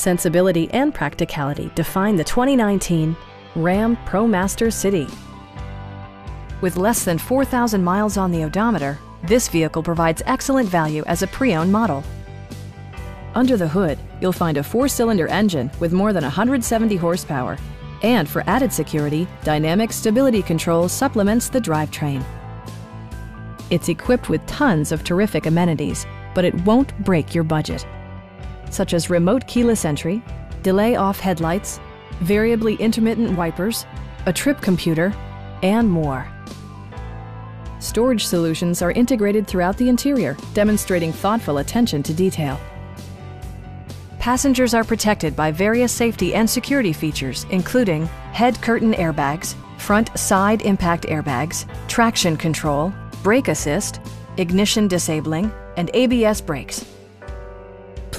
Sensibility and practicality define the 2019 Ram ProMaster City. With less than 4,000 miles on the odometer, this vehicle provides excellent value as a pre-owned model. Under the hood, you'll find a four-cylinder engine with more than 170 horsepower. And for added security, Dynamic Stability Control supplements the drivetrain. It's equipped with tons of terrific amenities, but it won't break your budget. Such as remote keyless entry, delay off headlights, variably intermittent wipers, a trip computer, and more. Storage solutions are integrated throughout the interior, demonstrating thoughtful attention to detail. Passengers are protected by various safety and security features, including head curtain airbags, front side impact airbags, traction control, brake assist, ignition disabling, and ABS brakes.